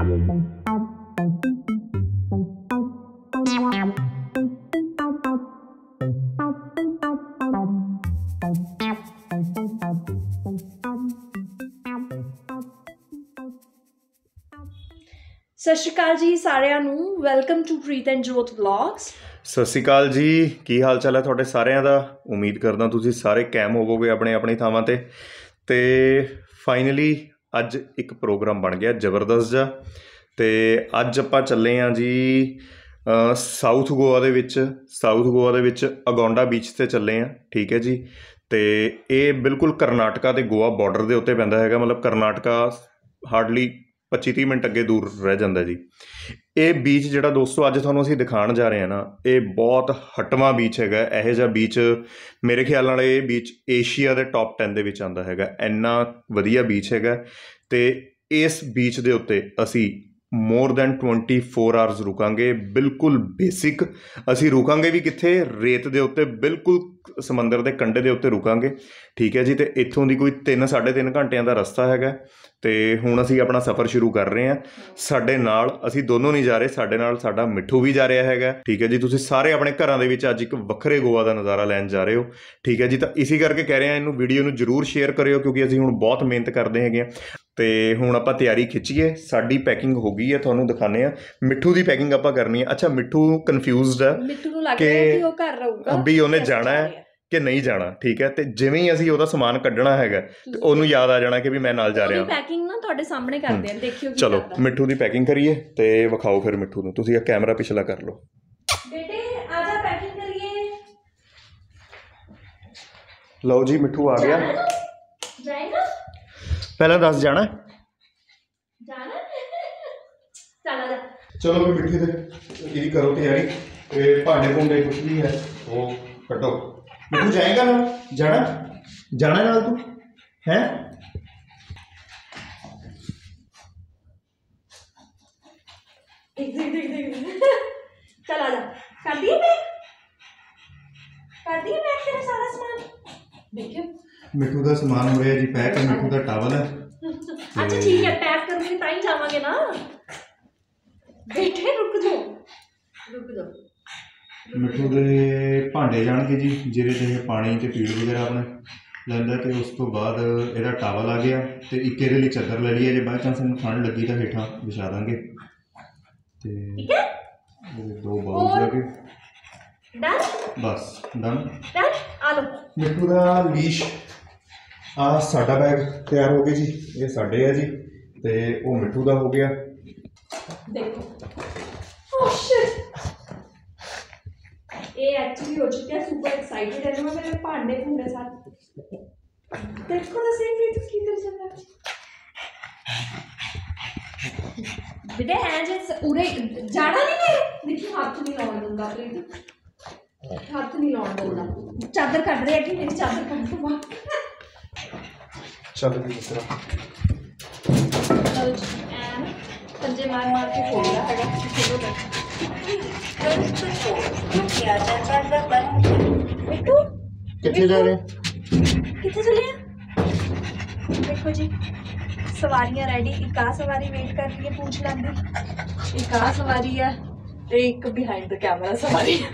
ਸਤਿ ਸ਼੍ਰੀ ਅਕਾਲ ਜੀ ਸਾਰਿਆਂ ਨੂੰ। Welcome to Preet and Jot vlogs ਸਤਿ ਸ਼੍ਰੀ ਅਕਾਲ ਜੀ। ਕੀ ਹਾਲ ਚਾਲ ਹੈ ਤੁਹਾਡੇ ਸਾਰਿਆਂ ਦਾ? ਉਮੀਦ ਕਰਦਾ ਤੁਸੀਂ ਸਾਰੇ ਕੈਮ ਹੋਵੋਗੇ ਆਪਣੇ ਆਪਣੀ ਥਾਵਾਂ ਤੇ। ਤੇ ਫਾਈਨਲੀ ਅੱਜ ਇੱਕ ਪ੍ਰੋਗਰਾਮ ਬਣ ਗਿਆ ਜ਼ਬਰਦਸਤ ਜਿਹਾ ਤੇ ਅੱਜ ਆਪਾਂ ਚੱਲੇ ਆਂ ਜੀ ਸਾਊਥ ਗੋਆ ਦੇ ਵਿੱਚ ਸਾਊਥ ਗੋਆ ਦੇ ਵਿੱਚ ਅਗੌਂਡਾ ਬੀਚ ਤੇ ਚੱਲੇ ਆਂ ਠੀਕ ਹੈ ਜੀ। ਤੇ ਇਹ ਬਿਲਕੁਲ ਕਰਨਾਟਕਾ ਤੇ ਗੋਆ ਬਾਰਡਰ ਦੇ ਉੱਤੇ ਪੈਂਦਾ ਹੈਗਾ, ਮਤਲਬ ਕਰਨਾਟਕਾ ਹਾਰਡਲੀ 25-30 ਮਿੰਟ ਅੱਗੇ ਦੂਰ ਰਹਿ ਜਾਂਦਾ ਜੀ। ਇਹ ਬੀਚ ਜਿਹੜਾ ਦੋਸਤੋ, ਅੱਜ ਤੁਹਾਨੂੰ ਅਸੀਂ ਦਿਖਾਉਣ ਜਾ ਰਹੇ ਹਾਂ ਨਾ, ਇਹ ਬਹੁਤ ਹਟਵਾਂ ਬੀਚ ਹੈਗਾ, ਇਹੋ ਜਿਹਾ ਬੀਚ ਮੇਰੇ ਖਿਆਲ ਨਾਲ ਇਹ ਬੀਚ ਏਸ਼ੀਆ ਦੇ ਟੌਪ 10 ਦੇ ਵਿੱਚ ਆਉਂਦਾ ਹੈਗਾ, ਇੰਨਾ ਵਧੀਆ ਬੀਚ ਹੈਗਾ ਤੇ ਇਸ ਬੀਚ ਦੇ ਉੱਤੇ ਅਸੀਂ ਮੋਰ ਦੈਨ 24 ਆਵਰਸ ਰੁਕਾਂਗੇ, ਬਿਲਕੁਲ ਬੇਸਿਕ ਅਸੀਂ ਰੁਕਾਂਗੇ ਵੀ ਕਿੱਥੇ? ਰੇਤ ਦੇ ਉੱਤੇ ਬਿਲਕੁਲ ਸਮੁੰਦਰ ਦੇ ਕੰਢੇ ਦੇ ਉੱਤੇ ਰੁਕਾਂਗੇ। ਠੀਕ ਹੈ ਜੀ ਤੇ ਇੱਥੋਂ ਦੀ ਕੋਈ 3 3.5 ਘੰਟਿਆਂ ਦਾ ਰਸਤਾ ਹੈਗਾ। ਤੇ ਹੁਣ ਅਸੀਂ ਆਪਣਾ ਸਫ਼ਰ ਸ਼ੁਰੂ ਕਰ ਰਹੇ ਹਾਂ। ਸਾਡੇ ਨਾਲ ਅਸੀਂ ਦੋਨੋਂ ਨਹੀਂ ਜਾ ਰਹੇ ਸਾਡੇ ਨਾਲ ਸਾਡਾ ਮਿੱਠੂ ਵੀ ਜਾ ਰਿਹਾ ਹੈਗਾ। ਠੀਕ ਹੈ ਜੀ ਤੁਸੀਂ ਸਾਰੇ ਆਪਣੇ ਘਰਾਂ ਦੇ ਵਿੱਚ ਅੱਜ ਇੱਕ ਵੱਖਰੇ ਗੋਆ ਦਾ ਨਜ਼ਾਰਾ ਲੈਣ ਜਾ ਰਹੇ ਹੋ। ਠੀਕ ਹੈ ਜੀ ਤਾਂ ਇਸੇ ਕਰਕੇ ਕਹਿ ਰਹੇ ਹਾਂ ਇਹਨੂੰ ਵੀਡੀਓ ਨੂੰ ਜਰੂਰ ਸ਼ੇਅਰ ਕਰਿਓ ਕਿਉਂਕਿ ਅਸੀਂ ਹੁਣ ਬਹੁਤ ਮਿਹਨਤ ਕਰਦੇ ਹੈਗੇ ਹਾਂ। ਤੇ ਹੁਣ ਆਪਾਂ ਤਿਆਰੀ ਖਿੱਚੀਏ ਸਾਡੀ ਪੈਕਿੰਗ ਹੋ ਗਈ ਹੈ ਤੁਹਾਨੂੰ ਦਿਖਾਣੇ ਆ ਮਿੱਠੂ ਦੀ ਪੈਕਿੰਗ ਆਪਾਂ ਕਰਨੀ ਹੈ। ਅੱਛਾ ਮਿੱਠੂ ਕਨਫਿਊਜ਼ਡ ਹੈ ਮਿੱਟੂ ਨੂੰ ਲੱਗ ਰਿਹਾ ਕਿ ਉਹ ਘਰ ਰਹੂਗਾ। ਵੀ ਉਹਨੇ ਜਾਣਾ ਹੈ। ਹਾਂ। ਕਿ ਨਹੀਂ ਜਾਣਾ ਠੀਕ ਹੈ? ਤੇ ਜਿਵੇਂ ਹੀ ਅਸੀਂ ਉਹਦਾ ਸਮਾਨ ਕੱਢਣਾ ਹੈਗਾ ਤੇ ਉਹਨੂੰ ਯਾਦ ਆ ਜਾਣਾ ਕਿ ਵੀ ਮੈਂ ਨਾਲ ਜਾ ਰਿਹਾ। ਉਹਦੀ ਪੈਕਿੰਗ ਨਾ ਤੁਹਾਡੇ ਸਾਹਮਣੇ ਕਰਦੇ ਆ ਦੇਖਿਓ ਕੀ ਚਲੋ ਮਿੱਠੂ ਦੀ ਪੈਕਿੰਗ ਕਰੀਏ ਤੇ ਵਿਖਾਓ ਫਿਰ ਮਿੱਠੂ ਨੂੰ। ਤੁਸੀਂ ਇਹ ਕੈਮਰਾ ਪਿਛਲਾ ਕਰ ਲਓ। ਬੇਟੇ ਆ ਜਾ ਪੈਕਿੰਗ ਕਰੀਏ। ਲਓ ਜੀ ਮਿੱਠੂ ਆ ਗਿਆ? ਜਾਏਗਾ? ਪਹਿਲਾਂ ਦੱਸ ਜਾਣਾ। ਜਾਣਾ? ਚੱਲ ਆ ਜਾ। ਚਲੋ ਫਿਰ ਮਿੱਠੀ ਦੇ ਇਹਦੀ ਕਰੋ ਤਿਆਰੀ। ਤੇ ਭਾਂਡੇ ਭੁੰਡੇ ਕੁਝ ਵੀ ਹੈ ਉਹ ਕੱਟੋ ਮਿੱਠੂ ਜਾਏਗਾ ਨਾ ਜਾਣਾ ਜਾਣਾ ਨਾਲ ਤੂੰ ਹੈ ਦੇਖ ਦੇਖ ਦੇਖ ਦੇਖ ਚੱਲ ਆ ਜਾ ਕਰ ਦਈਏ ਪੈਕ ਕਰ ਦਈਏ ਪੈਕ ਤੇਰਾ ਸਾਰਾ ਸਮਾਨ ਦੇਖਿਓ ਮਿੱਠੂ ਦਾ ਸਮਾਨ ਹੋ ਰਿਹਾ ਜੀ ਪੈਕ ਮਿੱਠੂ ਦਾ ਟਾਵਲ ਹੈ ਅੱਛਾ ਠੀਕ ਹੈ ਪੈਕ ਕਰੂੰਗੀ ਤਾਂ ਹੀ ਜਾਵਾਂਗੇ ਨਾ ਬੈਠੇ ਰੁਕ ਜਾਓ ਰੁਕ ਮਿੱਠੂ ਦੇ ਭਾਂਡੇ ਜਾਣਗੇ ਜੀ ਜਿਹੜੇ ਜਿਹੇ ਪਾਣੀ ਤੇ ਪੀੜ ਵਗੈਰਾ ਆਪਣੇ ਲੈਂਦਾ ਤੇ ਉਸ ਤੋਂ ਬਾਅਦ ਇਹਦਾ ਟਾਵਲ ਆ ਗਿਆ ਤੇ ਇੱਕ ਇਹਦੇ ਲਈ ਚਾਦਰ ਲੈ ਲਈ ਹੈ ਜੇ ਬਾਈ ਚਾਂਸ ਇਹਨੂੰ ਠੰਡ ਲੱਗੀ ਤਾਂ ਹੇਠਾਂ ਵਿਛਾ ਦਾਂਗੇ। ਤੇ ਠੀਕ ਹੈ? ਇਹਦੇ ਦੋ ਬਾਉਲ ਆ ਗਏ ਡਨ ਬਸ ਡਨ ਡਨ ਆ ਮਿੱਠੂ ਦਾ ਲੀਸ਼ ਆ ਸਾਡਾ ਬੈਗ ਤਿਆਰ ਹੋ ਗਿਆ ਜੀ ਇਹ ਸਾਡੇ ਆ ਜੀ ਤੇ ਉਹ ਮਿੱਠੂ ਦਾ ਹੋ ਗਿਆ। ਦੇਖੋ। ਓ ਸ਼ਿਟ ਇਹ ਐਕਚੁਅਲੀ ਹੋ ਚੁੱਕਿਆ ਸੁਪਰ ਐਕਸਾਈਟਡ ਹੈ ਮੈਂ ਮੇਰੇ ਭਾਂਡੇ ਭੁੰਡੇ ਸਾਥ ਦੇਖੋ ਤਾਂ ਸਹੀ ਵੀ ਕੀ ਕਰ ਜਾਂਦਾ ਬੇਟੇ ਹੈ ਜੇ ਉਰੇ ਜਾਣਾ ਨਹੀਂ ਹੈ ਦੇਖੀ ਹੱਥ ਨਹੀਂ ਲਾਉਣ ਦਿੰਦਾ ਪ੍ਰੀਤ ਹੱਥ ਨਹੀਂ ਲਾਉਣ ਦਿੰਦਾ ਚਾਦਰ ਕੱਢ ਰਿਹਾ ਕਿ ਮੇਰੀ ਚਾਦਰ ਕੱਢ ਤੋਂ ਬਾਅਦ ਚੱਲ ਵੀ ਮਿੱਤਰਾ ਚਲੋ ਜੀ ਐਨ ਪੰਜੇ ਮਾਰ ਮਾਰ ਕੇ ਖੋਲਦਾ ਹੈਗਾ ਖੋਲੋ ਬਿੱਟੂ ਕਿੱਥੇ ਜਾ ਰਹੇ ਕਿੱਥੇ ਚੱਲੇ ਆ ਦੇਖੋ ਜੀ ਸਵਾਰੀਆਂ ਰੈਡੀ ਇੱਕ ਆ ਸਵਾਰੀ ਵੇਟ ਕਰ ਰਹੀ ਹੈ ਪੂਛ ਲੈਂਦੀ ਇੱਕ ਆ ਸਵਾਰੀ ਹੈ ਤੇ ਇੱਕ ਬਿਹਾਈਂਡ ਦ ਕੈਮਰਾ ਸਵਾਰੀ ਹੈ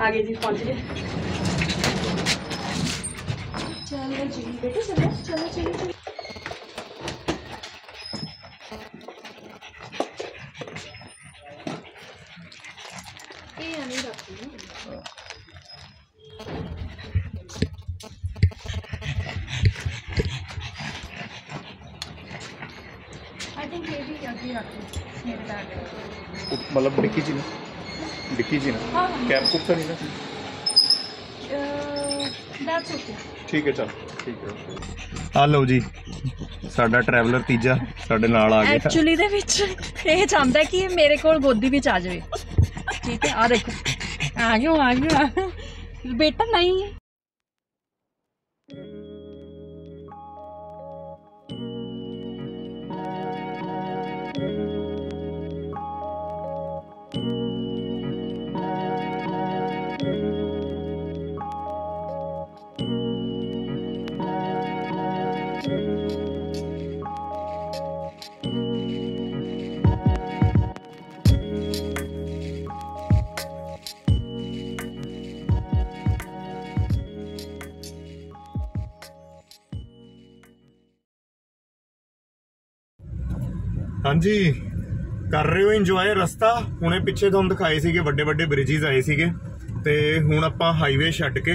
ਆਗੇ ਜੀ ਪਹੁੰਚ ਗਏ ਚਲੋ ਜੀ ਬੇਟੇ ਚਲੋ ਚਲੋ ਚਲੋ ਚਲੋ ਇਹ ਆ ਨਹੀਂ ਰੱਖੀ I think ਜੀ ਨਾ? ਡਿੱਕੀ ਜੀ ਨਾ? ਹਾਂ ਹਾਂ। ਕੈਬ ਕੁੱਕ ਤਾਂ ਨਹੀਂ ਨਾ? ਦੈਟਸ ਓਕੇ ਠੀਕ ਹੈ ਚਲ। ਠੀਕ ਹੈ। ਆ ਲਓ ਜੀ ਸਾਡਾ ਟਰੈਵਲਰ ਤੀਜਾ ਸਾਡੇ ਨਾਲ ਆ ਗਿਆ। ਐਕਚੁਅਲੀ ਦੇ ਵਿੱਚ ਇਹ ਚਾਹੁੰਦਾ ਕਿ ਇਹ ਮੇਰੇ ਕੋਲ ਗੋਦੀ ਵਿੱਚ ਆ ਜਾਵੇ। ਠੀਕ ਹੈ ਆ ਦੇਖੋ। ਆ ਗਿਓ ਆ ਗਿਓ। ਬੇਟਾ ਨਹੀਂ। ਹਾਂਜੀ। ਕਰ ਰਹੇ ਹੋ ਇੰਜੋਏ ਰਸਤਾ। ਹੁਣੇ ਪਿੱਛੇ ਤੁਹਾਨੂੰ ਦਿਖਾਏ ਸੀਗੇ, ਵੱਡੇ ਵੱਡੇ ਬ੍ਰਿਜਿਸ ਆਏ ਸੀਗੇ। ਤੇ ਹੁਣ ਆਪਾਂ ਹਾਈਵੇ ਛੱਡ ਕੇ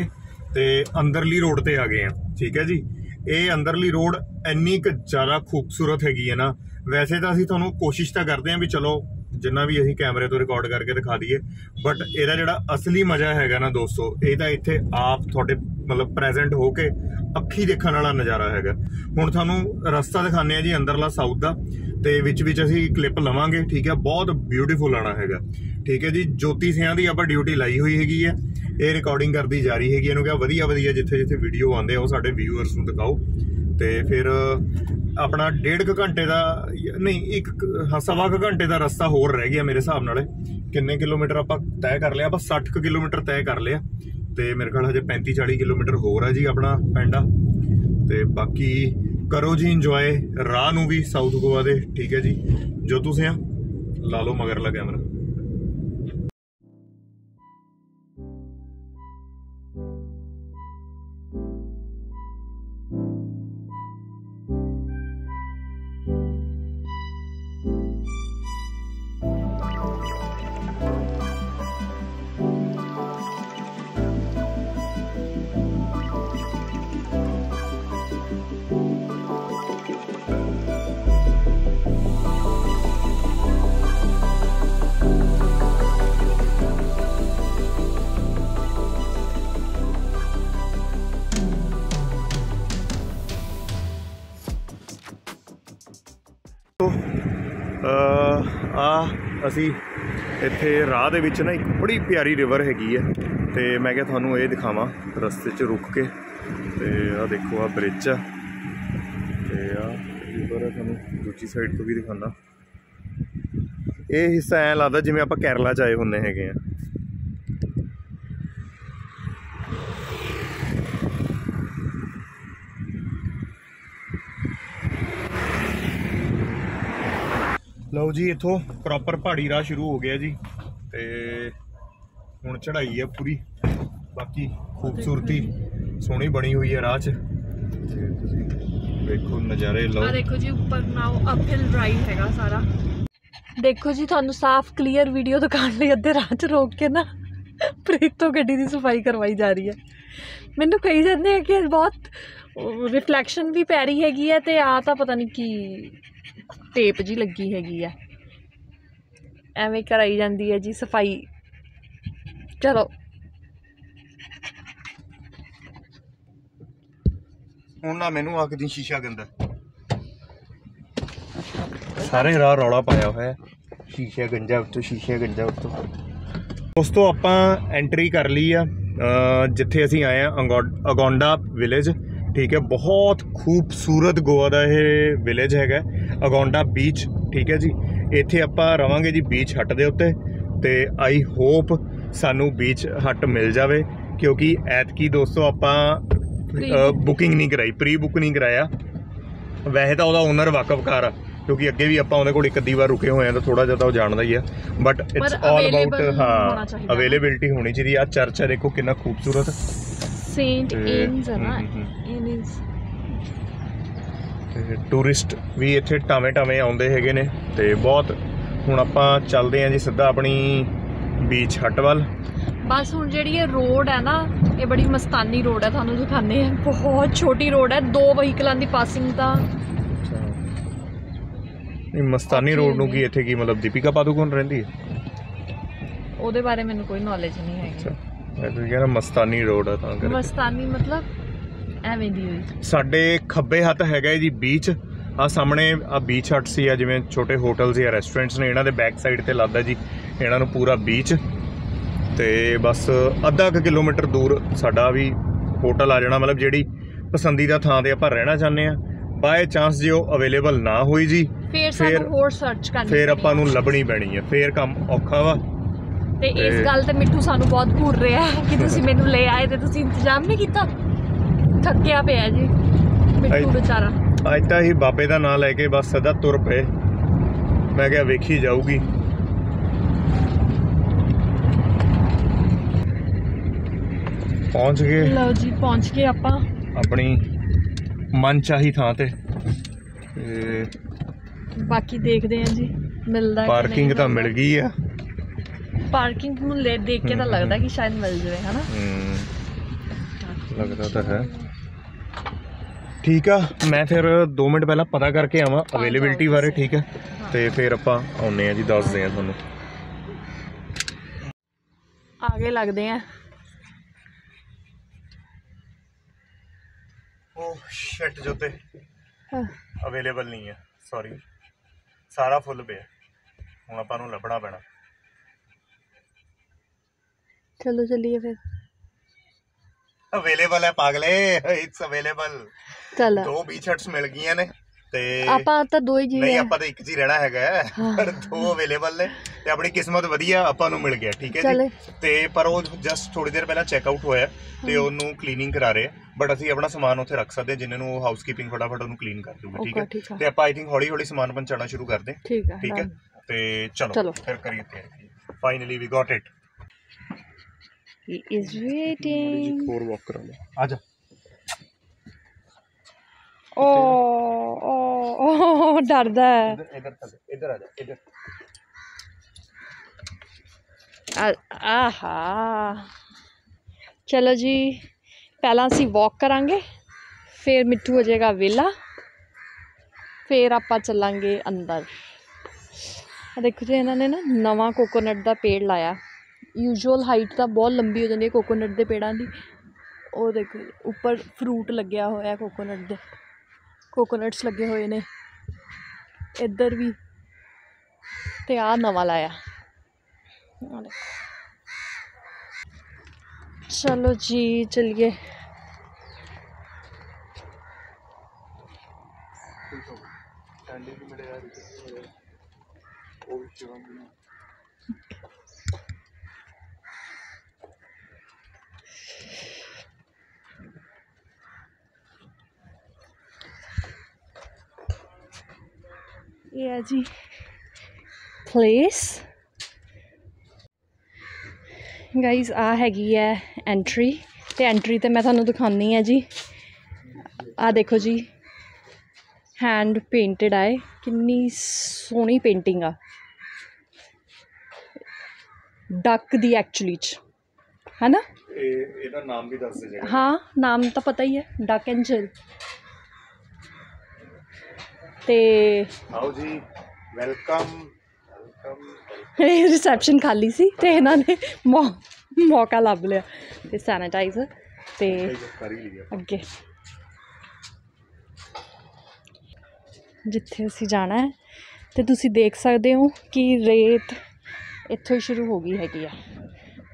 ਤੇ ਅੰਦਰਲੀ ਰੋਡ ਤੇ ਆ ਗਏ ਆ ਠੀਕ ਹੈ ਜੀ? ਇਹ ਅੰਦਰਲੀ ਰੋਡ ਇੰਨੀ ਕੁ ਜ਼ਿਆਦਾ ਖੂਬਸੂਰਤ ਹੈਗੀ ਹੈ ਨਾ। ਵੈਸੇ ਤਾਂ ਅਸੀਂ ਤੁਹਾਨੂੰ ਕੋਸ਼ਿਸ਼ ਤਾਂ ਕਰਦੇ ਆਂ ਵੀ ਚਲੋ, ਜਿੰਨਾ ਵੀ ਅਸੀਂ ਕੈਮਰੇ ਤੋਂ ਰਿਕਾਰਡ ਕਰਕੇ ਦਿਖਾ ਦਈਏ। ਬਟ ਇਹਦਾ ਜਿਹੜਾ ਅਸਲੀ ਮਜ਼ਾ ਹੈਗਾ ਨਾ ਦੋਸਤੋ, ਇਹ ਤਾਂ ਇੱਥੇ ਆਪ ਤੁਹਾਡੇ ਮਤਲਬ ਪ੍ਰੈਜ਼ੈਂਟ ਹੋ ਕੇ ਅੱਖੀ ਦੇਖਣ ਵਾਲਾ ਨਜ਼ਾਰਾ ਹੈਗਾ। ਹੁਣ ਤੁਹਾਨੂੰ ਰਸਤਾ ਦਿਖਾਉਂਦੇ ਆ ਜੀ, ਅੰਦਰਲਾ ਸਾਊਥ ਦਾ। ਤੇ ਵਿੱਚ ਵਿੱਚ ਅਸੀਂ ਕਲਿੱਪ ਲਵਾਂਗੇ ਠੀਕ ਹੈ? ਬਹੁਤ ਬਿਊਟੀਫੁਲ ਆਣਾ ਹੈਗਾ। ਠੀਕ ਹੈ ਜੀ? ਜੋਤੀ ਸਿਆਂ ਦੀ ਆਪਾਂ ਡਿਊਟੀ ਲਾਈ ਹੋਈ ਹੈਗੀ ਹੈ। ਇਹ ਰਿਕਾਰਡਿੰਗ ਕਰਦੀ ਜਾ ਰਹੀ ਹੈਗੀ ਇਹਨੂੰ ਕਿਹਾ ਵਧੀਆ ਵਧੀਆ ਜਿੱਥੇ ਜਿੱਥੇ ਵੀਡੀਓ ਆਉਂਦੇ ਆ ਉਹ ਸਾਡੇ ਵਿਊਅਰਸ ਨੂੰ ਦਿਖਾਓ। ਤੇ ਫਿਰ ਆਪਣਾ ਡੇਢ ਕੁ ਘੰਟੇ ਦਾ ਨਹੀਂ ਇੱਕ ਹਾਂ, ਸਵਾ ਕੁ ਘੰਟੇ ਦਾ ਰਸਤਾ ਹੋਰ ਰਹਿ ਗਿਆ ਮੇਰੇ ਹਿਸਾਬ ਨਾਲ। ਕਿੰਨੇ ਕਿਲੋਮੀਟਰ ਆਪਾਂ ਤੈਅ ਕਰ ਲਿਆ? ਆਪਾਂ 60 ਕੁ ਕਿਲੋਮੀਟਰ ਤੈਅ ਕਰ ਲਿਆ। ਤੇ ਮੇਰੇ ਖਿਆਲ ਹਜੇ 35 40 ਕਿਲੋਮੀਟਰ ਹੋਰ ਹੈ ਜੀ ਆਪਣਾ ਪੈਂਡਾ ਤੇ ਬਾਕੀ ਕਰੋ ਜੀ ਇੰਜੋਏ ਰਾਹ ਨੂੰ ਵੀ ਸਾਊਥ ਗੋਆ ਦੇ, ਠੀਕ ਹੈ ਜੀ। ਜੋ ਤੁਸੀਂ ਆ, ਲਾ ਲਓ ਮਗਰਲਾ ਕੈਮਰਾ। ਅਸੀਂ ਇੱਥੇ ਰਾਹ ਦੇ ਵਿੱਚ ਨਾ ਇੱਕ ਬੜੀ ਪਿਆਰੀ ਰਿਵਰ ਹੈਗੀ ਹੈ ਤੇ ਮੈਂ ਕਿਹਾ ਤੁਹਾਨੂੰ ਇਹ ਦਿਖਾਵਾਂ ਰਸਤੇ 'ਚ ਰੁਕ ਕੇ ਤੇ ਆ ਦੇਖੋ ਆ ਬ੍ਰਿਜ ਆ ਤੇ ਆ ਰਿਵਰ ਆ ਤੁਹਾਨੂੰ ਦੂਜੀ ਸਾਈਡ ਤੋਂ ਵੀ ਦਿਖਾਣਾ ਇਹ ਹਿੱਸਾ ਐ ਲੱਗਦਾ ਜਿਵੇਂ ਆਪਾਂ ਕੇਰਲਾ 'ਚ ਆਏ ਹੁੰਨੇ ਹੈਗੇ ਆ। ਲਓ ਜੀ ਇੱਥੋਂ ਪ੍ਰੋਪਰ ਪਹਾੜੀ ਰਾਹ ਸ਼ੁਰੂ ਹੋ ਗਿਆ ਜੀ ਤੇ ਹੁਣ ਚੜ੍ਹਾਈ ਹੈ ਪੂਰੀ। ਬਾਕੀ ਖੂਬਸੂਰਤੀ ਸੋਹਣੀ ਬਣੀ ਹੋਈ ਹੈ ਰਾਹ 'ਚ। ਤੇ ਤੁਸੀਂ ਵੇਖੋ ਨਜ਼ਾਰੇ ਲਓ। ਆ ਦੇਖੋ ਜੀ ਉੱਪਰ ਨਾਓ ਅਪਹਿਲ ਡਰਾਈਵ ਹੈਗਾ ਸਾਰਾ। ਦੇਖੋ ਜੀ ਤੁਹਾਨੂੰ ਸਾਫ਼ ਕਲੀਅਰ ਵੀਡੀਓ ਦਿਖਾਉਣ ਲਈ ਅੱਧੇ ਰਾਹ 'ਚ ਰੋਕ ਕੇ ਨਾ ਪ੍ਰੀਤ ਤੋਂ ਗੱਡੀ ਦੀ ਸਫ਼ਾਈ ਕਰਵਾਈ ਜਾ ਰਹੀ ਹੈ। ਮੈਨੂੰ ਕਹੀ ਜਾਂਦੇ ਆ ਕਿ ਬਹੁਤ ਰਿਫਲੈਕਸ਼ਨ ਵੀ ਪੈ ਰਹੀ ਹੈਗੀ ਹੈ ਤੇ ਆ ਤਾਂ ਪਤਾ ਨਹੀਂ ਕੀ ਟੇਪ ਜੀ ਲੱਗੀ ਹੈਗੀ ਆ। ਐਵੇਂ ਕਰਾਈ ਜਾਂਦੀ ਹੈ ਜੀ ਸਫ਼ਾਈ। ਚਲੋ। ਹੁਣ ਨਾ ਮੈਨੂੰ ਆਖ ਦੀ ਸ਼ੀਸ਼ਾ ਗੰਦਾ ਸਾਰੇ ਰਾਹ ਰੌਲਾ ਪਾਇਆ ਹੋਇਆ। ਹੈ। ਸ਼ੀਸ਼ਾ ਗੰਜਾ ਉੱਤੋਂ ਸ਼ੀਸ਼ਾ ਗੰਜਾ ਉੱਤੋਂ। ਦੋਸਤੋ ਆਪਾਂ ਐਂਟਰੀ ਕਰ ਲਈ ਆ। ਜਿੱਥੇ ਅਸੀਂ ਆਏ ਆ ਅਗੋਂਡਾ ਵਿਲੇਜ ਠੀਕ ਹੈ ਬਹੁਤ ਖੂਬਸੂਰਤ ਗੋਆ ਦਾ ਇਹ ਵਿਲੇਜ ਹੈਗਾ ਅਗੋਂਡਾ ਬੀਚ ਠੀਕ ਹੈ ਜੀ। ਇੱਥੇ ਆਪਾਂ ਰਵਾਂਗੇ ਜੀ ਬੀਚ ਹੱਟ ਦੇ ਉੱਤੇ ਤੇ ਆਈ ਹੋਪ ਸਾਨੂੰ ਬੀਚ ਹੱਟ ਮਿਲ ਜਾਵੇ ਕਿਉਂਕਿ ਐਤਕੀ ਦੋਸਤੋ ਆਪਾਂ ਬੁਕਿੰਗ ਨਹੀਂ ਕਰਾਈ ਪ੍ਰੀ ਬੁੱਕ ਨਹੀਂ ਕਰਾਇਆ। ਵੈਸੇ ਤਾਂ ਉਹਦਾ ਓਨਰ ਵਾਕਫਕਾਰ ਆ ਕਿਉਂਕਿ ਅੱਗੇ ਵੀ ਆਪਾਂ ਉਹਦੇ ਕੋਲ ਇੱਕ ਅੱਧੀ ਵਾਰ ਰੁਕੇ ਹੋਏ ਆ ਤਾਂ ਥੋੜਾ ਜਿਹਾ ਤਾਂ ਉਹ ਜਾਣਦਾ ਹੀ ਆ। ਬਟ ਇਟਸ ਆਲ ਅਬਾਊਟ ਹਾਂ। ਅਵੇਲੇਬਿਲਟੀ ਹੋਣੀ ਚਾਹੀਦੀ ਆ। ਚਰਚ ਦੇਖੋ ਕਿੰਨਾ ਖੂਬਸੂਰਤ। ਸੇਂਟ ਇਨਸ ਹੈ ਨਾ ਇਨਸ ਟੂਰਿਸਟ ਵੀ ਇੱਥੇ ਟਾਵੇਂ ਟਾਵੇਂ ਆਉਂਦੇ ਹੈਗੇ ਨੇ ਤੇ ਬਹੁਤ ਹੁਣ ਆਪਾਂ ਚੱਲਦੇ ਆਂ ਜੀ ਸਿੱਧਾ ਆਪਣੀ ਬੀਚ ਹੱਟ ਵੱਲ। ਬਸ ਹੁਣ ਜਿਹੜੀ ਇਹ ਰੋਡ ਹੈ ਨਾ ਇਹ ਬੜੀ ਮਸਤਾਨੀ ਰੋਡ ਹੈ ਤੁਹਾਨੂੰ ਦਿਖਾਣੇ ਆ ਬਹੁਤ ਛੋਟੀ ਰੋਡ ਹੈ ਦੋ ਵਹੀਕਲਾਂ ਦੀ ਪਾਸਿੰਗ ਤਾਂ। ਇਹ ਮਸਤਾਨੀ ਰੋਡ ਨੂੰ ਕੀ ਇੱਥੇ ਕੀ ਮਤਲਬ ਦੀਪਿਕਾ ਪਾਦੂਕੋਨ ਰਹਿੰਦੀ ਹੈ? ਉਹਦੇ ਬਾਰੇ ਮੈਨੂੰ ਕੋਈ ਨੌਲੇਜ ਨਹੀਂ ਹੈਗੀ। ਅੱਛਾ। ਮੈਂ ਤਾਂ ਕਹਿੰਦਾ ਮਸਤਾਨੀ ਰੋਡ ਆ ਤਾਂ ਕਰਕੇ। ਮਸਤਾਨੀ ਮਤਲਬ ਐਵੇਂ ਦੀ ਹੋਈ। ਸਾਡੇ ਖੱਬੇ ਹੱਥ ਹੈਗਾ ਹੈ ਜੀ ਬੀਚ ਆ ਸਾਹਮਣੇ ਆ ਬੀਚ ਹੱਟ ਸੀ ਆ ਜਿਵੇਂ ਛੋਟੇ ਹੋਟਲਸ ਜਾਂ ਰੈਸਟੋਰੈਂਟਸ ਨੇ ਇਹਨਾਂ ਦੇ ਬੈਕ ਸਾਈਡ ਤੇ ਲੱਗਦਾ ਜੀ ਇਹਨਾਂ ਨੂੰ ਪੂਰਾ ਬੀਚ ਤੇ ਬਸ ਅੱਧਾ ਕੁ ਕਿਲੋਮੀਟਰ ਦੂਰ ਸਾਡਾ ਵੀ ਹੋਟਲ ਆ ਜਾਣਾ ਮਤਲਬ ਜਿਹੜੀ ਪਸੰਦੀਦਾ ਥਾਂ ਤੇ ਆਪਾਂ ਰਹਿਣਾ ਚਾਹੁੰਦੇ ਆ ਬਾਏ ਚਾਂਸ ਜੇ ਉਹ ਅਵੇਲੇਬਲ ਨਾ ਹੋਈ ਜੀ ਫੇਰ ਫਿਰ- ਸਾਨੂੰ ਹੋਰ ਸਰਚ ਕਰਨੀ ਫੇਰ ਆਪਾਂ ਨੂੰ ਲੱਭਣੀ ਪੈਣੀ ਹੈ। ਫੇਰ ਕੰਮ ਔਖਾ ਵਾ। ਤੇ ਇਸ ਗੱਲ ਤੇ ਮਿੱਠੂ ਸਾਨੂੰ ਬਹੁਤ ਘੂਰ ਰਿਹਾ ਹੈ ਕਿ ਤੁਸੀਂ ਮੈਨੂੰ ਲੈ ਆਏ ਤੇ ਤੁਸੀਂ ਇੰਤਜ਼ਾਮ ਨਹੀਂ ਕੀਤਾ। ਥੱਕਿਆ ਪਿਆ ਜੀ ਮਿੱਠੂ ਵਿਚਾਰਾ। ਅੱਜ ਤਾਂ ਹੀ ਬਾਬੇ ਦਾ ਨਾਮ ਲੈ ਕੇ ਬਸ ਸਦਾ ਤੁਰ ਪਏ। ਮੈਂ ਕਿਹਾ ਵੇਖੀ ਜਾਊਗੀ। ਪਹੁੰਚ ਗਏ। ਲਓ ਜੀ ਪਹੁੰਚ ਗਏ ਆਪਾਂ। ਆਪਣੀ ਮਨਚਾਹੀ ਥਾਂ ਤੇ। ਬਾਕੀ ਦੇਖਦੇ ਹਾਂ ਜੀ ਮਿਲਦਾ ਪਾਰਕਿੰਗ ਤਾਂ ਮਿਲ ਗਈ ਆ। ਪਾਰਕਿੰਗ ਨੂੰ ਲੈ ਦੇਖ ਕੇ ਤਾਂ ਲੱਗਦਾ ਕਿ ਸ਼ਾਇਦ ਮਿਲ ਜਾਵੇ ਹਨਾ? ਲੱਗਦਾ ਤਾਂ ਹੈ। ਠੀਕ ਆ ਮੈਂ ਫਿਰ 2 ਮਿੰਟ ਪਹਿਲਾਂ ਪਤਾ ਕਰਕੇ ਆਵਾਂ ਅਵੇਲੇਬਿਲਟੀ ਬਾਰੇ ਠੀਕ ਹੈ। ਤੇ ਫਿਰ ਆਪਾਂ ਆਉਨੇ ਆ ਜੀ ਦੱਸਦੇ ਆ ਤੁਹਾਨੂੰ। ਆਗੇ ਲੱਗਦੇ ਆ। ਉਹ ਸ਼ਿਟ ਜੋਤੇ। ਅਵੇਲੇਬਲ ਨਹੀਂ ਹੈ ਸੌਰੀ ਸਾਰਾ ਫੁੱਲ ਪਿਆ। ਹੁਣ ਆਪਾਂ ਨੂੰ ਲੱਭਣਾ ਪੈਣਾ। ਚਲੋ ਚੱਲੀਏ ਫਿਰ। ਅਵੇਲੇਬਲ ਹੈ ਪਾਗਲੇ ਇਟਸ ਅਵੇਲੇਬਲ ਚੱਲ। ਦੋ ਬੀ ਸ਼ਰਟਸ ਮਿਲ ਗਈਆਂ ਨੇ ਤੇ ਆਪਾਂ ਤਾਂ ਦੋ ਹੀ ਜੀ ਨਹੀਂ ਆਪਾਂ ਤਾਂ ਇੱਕ ਹੀ ਰਹਿਣਾ ਹੈਗਾ। ਪਰ ਦੋ ਅਵੇਲੇਬਲ ਨੇ ਤੇ ਆਪਣੀ ਕਿਸਮਤ ਵਧੀਆ ਆਪਾਂ ਨੂੰ ਮਿਲ ਗਿਆ ਠੀਕ ਹੈ। ਜੀ? ਤੇ ਪਰ ਉਹ ਜਸਟ ਥੋੜੀ ਦੇਰ ਪਹਿਲਾਂ ਚੈੱਕ ਆਊਟ ਹੋਇਆ ਤੇ ਉਹਨੂੰ ਕਲੀਨਿੰਗ ਕਰਾ ਰਹੇ ਬਟ ਅਸੀਂ ਆਪਣਾ ਸਮਾਨ ਉੱਥੇ ਰੱਖ ਸਕਦੇ ਹਾਂ ਜਿਨ੍ਹਾਂ ਨੂੰ ਹਾਊਸਕੀਪਿੰਗ ਫਟਾਫਟ ਉਹਨੂੰ ਕਲੀਨ ਕਰ ਦੂਗੀ ਠੀਕ ਹੈ? ਤੇ ਆਪਾਂ ਆਈ ਥਿੰਕ ਹੌਲੀ ਹੌਲੀ ਸਮਾਨ ਪਹੁੰਚਾਉਣਾ ਸ਼ੁਰੂ ਕਰਦੇ ਠੀਕ ਹੈ. ਤੇ ਚਲੋ ਚਲੋ। ਫਿਰ ਕਰੀਏ ਤਿਆਰੀ। Finally we got it He is waiting. ਹੋਰ ਵਾਕ ਕਰਾ ਲਓ ਆ ਜਾ ਓ ਓ ਡਰਦਾ ਹੈ ਇੱਧਰ ਇੱਧਰ ਥੱਲੇ ਇੱਧਰ ਆ ਜਾ ਇੱਧਰ ਆ- ਆਹਾ ਚਲੋ ਜੀ ਪਹਿਲਾਂ ਅਸੀਂ ਵਾਕ ਕਰਾਂਗੇ ਫਿਰ ਮਿੱਠੂ ਹੋ ਜਾਏਗਾ ਵਿਹਲਾ ਫਿਰ ਆਪਾਂ ਚੱਲਾਂਗੇ ਅੰਦਰ ਆ ਦੇਖੋ ਜੀ ਇਹਨਾਂ ਨੇ ਨਾ ਨਵਾਂ ਕੋਕੋਨਟ ਦਾ ਪੇੜ ਲਾਇਆ ਯੂਜੂਅਲ ਹਾਈਟ ਤਾਂ ਬਹੁਤ ਲੰਬੀ ਹੋ ਜਾਂਦੀ ਹੈ ਕੋਕੋਨਟ ਦੇ ਪੇੜਾਂ ਦੀ। ਉਹ ਦੇਖੋ, ਉੱਪਰ ਫਰੂਟ ਲੱਗਿਆ ਹੋਇਆ ਕੋਕੋਨਟ ਦੇ। ਕੋਕੋਨਟਸ ਲੱਗੇ ਹੋਏ ਨੇ। ਇੱਧਰ ਵੀ ਤੇ ਆ ਨਵਾਂ ਲਾਇਆ। ਚਲੋ ਜੀ, ਚਲਿਏ। ਇਹ ਹੈ ਜੀ। ਪਲੇਸ ਗਾਈਜ਼ ਆ ਹੈਗੀ ਹੈ ਐਂਟਰੀ ਤੇ ਐਂਟਰੀ ਤੇ ਮੈਂ ਤੁਹਾਨੂੰ ਦਿਖਾਉਂਦੀ ਹਾਂ ਜੀ। ਆ ਦੇਖੋ ਜੀ। ਹੈਂਡ ਪੇਂਟਡ ਆਏ ਕਿੰਨੀ ਸੋਹਣੀ ਪੇਂਟਿੰਗ ਆ। ਡੱਕ ਦੀ ਐਕਚੁਅਲੀ ਚ। ਹੈਨਾ? ਇਹ ਇਹਦਾ ਨਾਮ ਵੀ ਦੱਸ ਦੇ ਹਾਂ ਨਾਮ ਤਾਂ ਪਤਾ ਹੀ ਹੈ। ਡੱਕ ਐਂਜਲ ਤੇ ਆਓ ਜੀ ਵੈਲਕਮ ਵੈਲਕਮ ਇਹ ਰਿਸੈਪਸ਼ਨ ਖਾਲੀ ਸੀ ਤੇ ਇਹਨਾਂ ਨੇ ਮੌਕਾ ਲੱਭ ਲਿਆ ਤੇ ਸੈਨੀਟਾਈਜ਼ਰ ਤੇ ਅੱਗੇ। ਜਿੱਥੇ ਅਸੀਂ ਜਾਣਾ ਹੈ ਤੇ ਤੁਸੀਂ ਦੇਖ ਸਕਦੇ ਹੋ ਕਿ ਰੇਤ ਇੱਥੋਂ ਹੀ ਸ਼ੁਰੂ ਹੋ ਗਈ ਹੈਗੀ ਆ।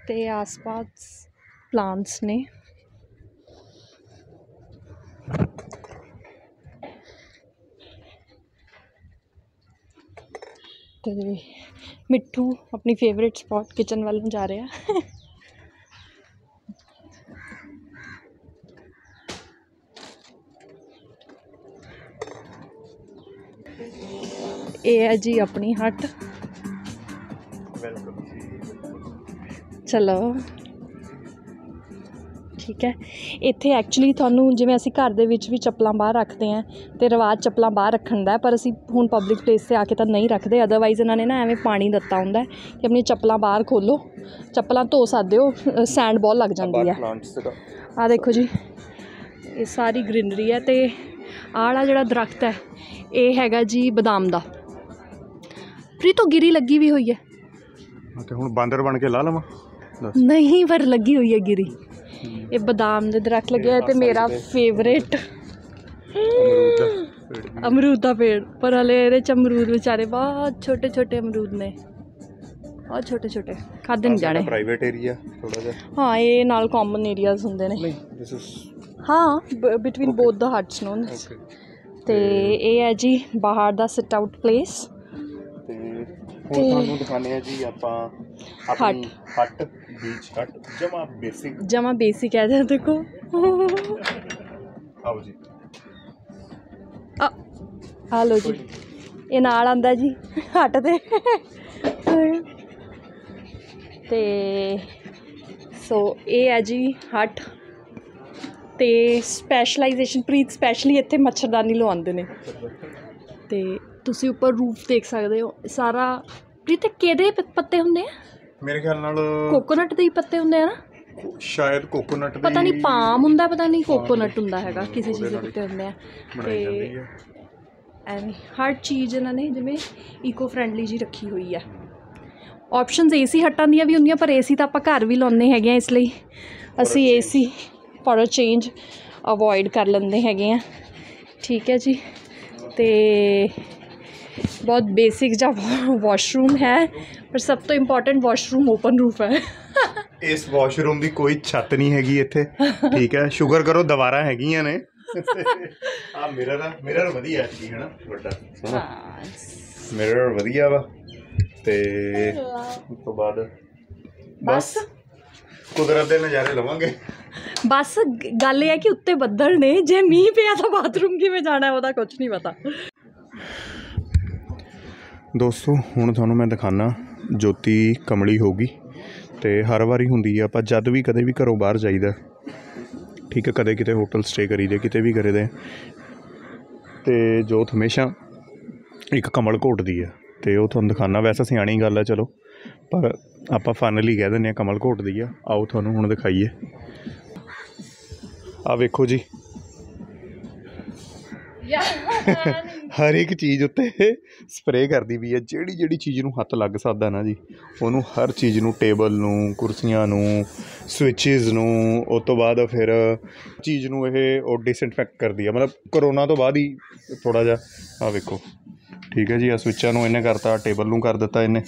ਤੇ ਆਸ-ਪਾਸ ਪਲਾਂਟਸ ਨੇ। ਤੇ ਮਿੱਠੂ ਆਪਣੀ ਫੇਵਰਿਟ ਸਪੌਟ ਕਿਚਨ ਵੱਲ ਨੂੰ ਜਾ ਰਿਹਾ ਇਹ ਹੈ ਜੀ ਆਪਣੀ ਹੱਟ ਵੈਲਕਮ ਚਲੋ ਠੀਕ ਹੈ। ਇੱਥੇ ਐਕਚੁਅਲੀ ਤੁਹਾਨੂੰ ਜਿਵੇਂ ਅਸੀਂ ਘਰ ਦੇ ਵਿੱਚ ਵੀ ਚੱਪਲਾਂ ਬਾਹਰ ਰੱਖਦੇ ਆਂ ਤੇ ਰਿਵਾਜ ਚੱਪਲਾਂ ਬਾਹਰ ਰੱਖਣ ਦਾ ਹੈ, ਪਰ ਅਸੀਂ ਹੁਣ ਪਬਲਿਕ ਪਲੇਸ ਤੇ ਆ ਕੇ ਤਾਂ ਨਹੀਂ ਰੱਖਦੇ। ਅਦਰਵਾਈਜ਼ ਇਹਨਾਂ ਨੇ ਨਾ ਐਵੇਂ ਪਾਣੀ ਦਿੱਤਾ ਹੁੰਦਾ ਹੈ ਕਿ ਆਪਣੀ ਚੱਪਲਾਂ ਬਾਹਰ ਖੋਲੋ ਚੱਪਲਾਂ ਧੋ ਸਕਦੇ ਹੋ ਸੈਂਡ ਬਾਲ ਲੱਗ ਜਾਂਦੀ ਹੈ। ਆ ਦੇਖੋ ਜੀ ਇਹ ਸਾਰੀ ਗ੍ਰੀਨਰੀ ਹੈ ਤੇ ਆਹ ਵਾਲਾ ਜਿਹੜਾ ਦਰਖਤ ਹੈ ਇਹ ਹੈਗਾ ਜੀ ਬਦਾਮ ਦਾ। ਪ੍ਰੀਤੋ ਗਿਰੀ ਲੱਗੀ ਵੀ ਹੋਈ ਹੈ। ਤੇ ਹੁਣ ਬਾਂਦਰ ਬਣ ਕੇ ਲਾ ਲਵਾਂ। ਨਹੀਂ ਪਰ ਲੱਗੀ ਹੋਈ ਹੈ ਗਿਰੀ। ਇਹ ਬਦਾਮ ਦੇ ਦਰਖਤ ਲੱਗੇ ਹੋਏ ਤੇ ਮੇਰਾ ਫੇਵਰੇਟ ਅਮਰੂਦ ਦਾ ਪੇੜ। ਵੀ। ਅਮਰੂਦ ਦਾ ਪੇੜ ਪਰ ਹਲੇ ਇਹਦੇ ਚ ਅਮਰੂਦ ਵਿਚਾਰੇ ਬਹੁਤ ਛੋਟੇ ਛੋਟੇ ਅਮਰੂਦ ਨੇ। ਬਹੁਤ ਛੋਟੇ ਛੋਟੇ। ਖਾਦੇ ਨਹੀਂ ਜਾਣੇ। ਪ੍ਰਾਈਵੇਟ ਏਰੀਆ ਥੋੜਾ ਜਿਹਾ। ਹਾਂ ਇਹ ਨਾਲ ਕਾਮਨ ਏਰੀਆਜ਼ ਹੁੰਦੇ ਨੇ। ਨਹੀਂ ਦਿਸ ਇਜ਼ ਹਾਂ ਬਿਟਵੀਨ ਬੋਥ ਦਾ ਹਟਸ ਨੋਨ ਤੇ ਇਹ ਹੈ ਜੀ ਬਾਹਰ ਦਾ ਸਿਟ ਆਊਟ ਪਲੇਸ ਹੁਣ ਤੁਹਾਨੂੰ ਦਿਖਾਣੇ ਆ ਜੀ ਆਪਾਂ ਆਪਣੀ ਹੱਟ। ਬੀਚ ਹੱਟ ਜਮਾ ਬੇਸਿਕ ਜਮਾ ਬੇਸਿਕ ਹੈ ਜਰਾ ਦੇਖੋ। ਆਓ ਜੀ। ਆ ਆ ਲੋ ਜੀ। ਇਹ ਨਾਲ ਆਂਦਾ ਜੀ ਹਟ ਤੇ। ਤੇ ਸੋ ਇਹ ਹੈ ਜੀ ਹਟ। ਤੇ ਸਪੈਸ਼ਲਾਈਜੇਸ਼ਨ ਪ੍ਰੀਤ ਸਪੈਸ਼ਲੀ ਇੱਥੇ ਮੱਛਰਦਾਨੀ ਲਵਾਉਂਦੇ ਨੇ। ਤੇ ਤੁਸੀਂ ਉੱਪਰ ਰੂਫ ਦੇਖ ਸਕਦੇ ਹੋ। ਸਾਰਾ ਪ੍ਰੀਤ ਕਿਹਦੇ ਪ- ਪੱਤੇ ਹੁੰਦੇ ਆ? ਮੇਰੇ ਖਿਆਲ ਨਾਲ ਕੋਕੋਨਟ ਦੇ ਹੀ ਪੱਤੇ ਹੁੰਦੇ ਆ ਨਾ? ਸ਼ਾਇਦ ਕੋਕੋਨਟ ਪਤਾ ਨਹੀਂ ਪਾਮ ਹੁੰਦਾ ਪਤਾ ਨਹੀਂ ਕੋਕੋਨਟ ਹੁੰਦਾ ਹੈਗਾ ਕਿਸੇ ਚੀਜ਼ ਦੇ ਪੱਤੇ ਹੁੰਦੇ ਆ। ਬਣਾਈ ਜਾਂਦੀ ਤੇ ਹੈ ਐਵੇਂ ਹਰ ਚੀਜ਼ ਇਹਨਾਂ ਨੇ ਜਿਵੇਂ ਇਕੋ ਫ੍ਰੈਂਡਲੀ ਜੀ ਰੱਖੀ ਹੋਈ ਹੈ ਆਪਸ਼ਨਸ ਏਸੀ ਹਟਾਂ ਦੀਆਂ ਵੀ ਹੁੰਦੀਆਂ ਪਰ ਏਸੀ ਤਾਂ ਆਪਾਂ ਘਰ ਵੀ ਲਾਉਂਦੇ ਹੈਗੇ ਆ ਇਸ ਲਈ ਅਸੀਂ AC for a change avoid ਕਰ ਲੈਂਦੇ ਹੈਗੇ ਆ। ਠੀਕ ਹੈ ਜੀ। ਤੇ ਬਹੁਤ ਬੇਸਿਕ ਜਿਹਾ ਵਾਸ਼ਰੂਮ ਹੈ ਪਰ ਸਭ ਤੋਂ ਇੰਪੋਰਟੈਂਟ ਵਾਸ਼ਰੂਮ ਓਪਨ ਰੂਫ ਹੈ ਇਸ ਵਾਸ਼ਰੂਮ ਦੀ ਕੋਈ ਛੱਤ ਨਹੀਂ ਹੈਗੀ ਇੱਥੇ ਠੀਕ ਹੈ ਸ਼ੁਕਰ ਕਰੋ ਦੀਵਾਰਾਂ ਹੈਗੀਆਂ ਨੇ ਆ ਮਿਰਰ ਆ ਮਿਰਰ ਵਧੀਆ ਜੀ ਹਨਾ ਵੱਡਾ ਸੋਹਣਾ ਮਿਰਰ ਵਧੀਆ ਵਾ ਤੇ ਉਸ ਤੋਂ ਬਾਅਦ ਬਸ ਕੁਦਰਤ ਦੇ ਨਜ਼ਾਰੇ ਲਵਾਂਗੇ ਬਸ ਗੱਲ ਇਹ ਹੈ ਕਿ ਉੱਤੇ ਬੱਦਲ ਨੇ ਜੇ ਮੀਂਹ ਪਿਆ ਤਾਂ ਬਾਥਰੂਮ ਕਿਵੇਂ ਜਾਣਾ ਹੈ ਉਹਦਾ ਕੁਝ ਨਹੀਂ ਪਤਾ ਦੋਸਤੋ, ਹੁਣ ਤੁਹਾਨੂੰ ਮੈਂ ਦਿਖਾਣਾ ਜੋਤੀ ਕਮਲੀ ਹੋਗੀ ਤੇ ਹਰ ਵਾਰੀ ਹੁੰਦੀ ਆ, ਆਪਾਂ ਜਦ ਵੀ ਕਦੇ ਵੀ ਘਰੋਂ ਬਾਹਰ ਜਾਈਦਾ, ਠੀਕ ਹੈ ਕਦੇ ਕਿਤੇ ਹੋਟਲ ਸਟੇ ਕਰੀਦੇ, ਕਿਤੇ ਵੀ ਕਰੀਦੇ, ਤੇ ਜੋਤ ਹਮੇਸ਼ਾ ਇੱਕ ਕਮਲ ਘੋਟਦੀ ਆ, ਤੇ ਉਹ ਤੁਹਾਨੂੰ ਦਿਖਾਣਾ ਵੈਸੇ ਸਿਆਣੀ ਗੱਲ ਆ, ਚਲੋ, ਪਰ ਆਪਾਂ ਫਾਈਨਲੀ ਕਹਿ ਦਿੰਦੇ ਆ ਕਮਲ ਘੋਟਦੀ ਆ, ਆਓ ਤੁਹਾਨੂੰ ਹੁਣ ਦਿਖਾਈਏ। ਆ ਵੇਖੋ ਜੀ। ਹਰ ਇੱਕ ਚੀਜ਼ ਉੱਤੇ ਸਪਰੇਅ ਕਰਦੀ ਵੀ ਹੈ। ਜਿਹੜੀ ਜਿਹੜੀ ਚੀਜ਼ ਨੂੰ ਹੱਥ ਲੱਗ ਸਕਦਾ ਨਾ ਜੀ ਉਹਨੂੰ ਹਰ ਚੀਜ਼ ਨੂੰ ਟੇਬਲ ਨੂੰ ਕੁਰਸੀਆਂ ਨੂੰ ਸਵਿਚਸ ਨੂੰ ਉਸ ਤੋਂ ਬਾਅਦ ਫਿਰ ਚੀਜ਼ ਨੂੰ ਇਹ ਉਹ ਡਿਸਇਨਫੈਕਟ ਕਰਦੀ ਹੈ ਮਤਲਬ ਕਰੋਨਾ ਤੋਂ ਬਾਅਦ ਹੀ ਥੋੜਾ ਜਿਹਾ ਆ ਵੇਖੋ। ਠੀਕ ਹੈ ਜੀ ਆ ਸਵਿਚਾਂ ਨੂੰ ਇਹਨੇ ਕਰਤਾ ਟੇਬਲ ਨੂੰ ਕਰ ਦਿੱਤਾ ਇਹਨੇ।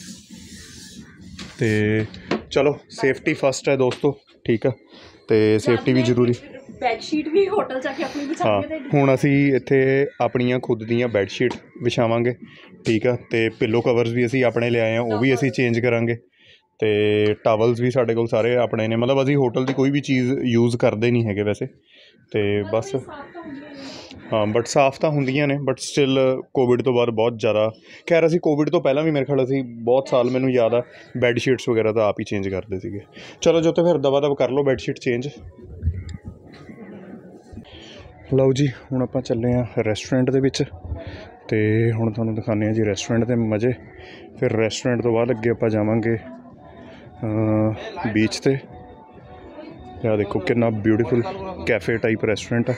ਤੇ ਚਲੋ ਸੇਫਟੀ ਫਸਟ ਹੈ ਦੋਸਤੋ। ਠੀਕ ਆ ਤੇ ਸੇਫਟੀ ਵੀ ਜ਼ਰੂਰੀ। ਬੈੱਡ ਸ਼ੀਟ ਵੀ ਹੋਟਲ ਜਾ ਕੇ ਆਪਣੀ ਹਾਂ ਵਿਛਾਵਾਂਗੇ ਤੇ ਹੁਣ ਅਸੀਂ ਇੱਥੇ ਆਪਣੀਆਂ ਖੁਦ ਦੀਆਂ ਬੈੱਡ ਸ਼ੀਟ ਵਿਛਾਵਾਂਗੇ ਠੀਕ ਆ? ਤੇ ਪਿੱਲੋ ਕਵਰਸ ਵੀ ਅਸੀਂ ਆਪਣੇ ਲਿਆਏ ਆ ਉਹ ਵੀ ਅਸੀਂ ਚੇਂਜ ਕਰਾਂਗੇ। ਤੇ ਟਾਵਲਸ ਵੀ ਸਾਡੇ ਕੋਲ ਸਾਰੇ ਆਪਣੇ ਨੇ ਮਤਲਬ ਅਸੀਂ ਹੋਟਲ ਦੀ ਕੋਈ ਵੀ ਚੀਜ਼ ਯੂਜ਼ ਕਰਦੇ ਨਹੀਂ ਹੈਗੇ ਵੈਸੇ। ਤੇ ਬਸ ਹਾਂ ਬਟ ਸਾਫ਼ ਤਾਂ ਹੁੰਦੀਆਂ ਨੇ ਬਟ ਸਟਿਲ ਕੋਵਿਡ ਤੋਂ ਬਾਅਦ ਬਹੁਤ ਜ਼ਿਆਦਾ ਖੈਰ ਅਸੀਂ ਕੋਵਿਡ ਤੋਂ ਪਹਿਲਾਂ ਵੀ ਮੇਰੇ ਖਿਆਲ ਅਸੀਂ ਬਹੁਤ ਸਾਲ ਮੈਨੂੰ ਯਾਦ ਆ ਬੈੱਡ ਸ਼ੀਟਸ ਵਗੈਰਾ ਤਾਂ ਆਪ ਹੀ ਚੇਂਜ ਕਰਦੇ ਸੀਗੇ। ਚਲੋ ਜੋ ਤੇ ਫਿਰ ਦਵਾ ਦਵ ਕਰ ਲਓ ਬੈੱਡ ਸ਼ੀਟ ਚੇਂਜ ਲਓ ਜੀ, ਹੁਣ ਆਪਾਂ ਚੱਲੇ ਆ ਰੈਸਟੋਰੈਂਟ ਦੇ ਵਿੱਚ ਤੇ ਹੁਣ ਤੁਹਾਨੂੰ ਦਿਖਾਉਂਦੇ ਆ ਜੀ ਰੈਸਟੋਰੈਂਟ ਦੇ ਮਜ਼ੇ। ਫਿਰ ਰੈਸਟੋਰੈਂਟ ਤੋਂ ਬਾਅਦ ਅੱਗੇ ਆਪਾਂ ਜਾਵਾਂਗੇ ਬੀਚ ਤੇ। ਤੇ ਦੇਖੋ ਕਿੰਨਾ ਬਿਊਟੀਫੁਲ ਕੈਫੇ ਟਾਈਪ ਰੈਸਟੋਰੈਂਟ ਆ।